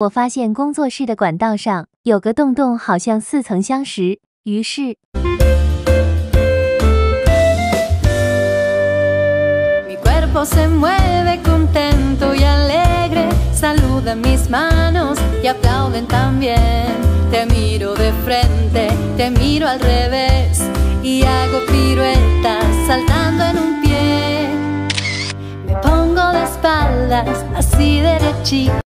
我发现工作室的管道上有个洞洞，好像似曾相识，于是。Mi cuerpo se mueve contento y alegre, saluda mis manos y aplauden también. Te miro de frente, te miro al revés y hago piruetas saltando en un pie. Me pongo de espaldas así derechito.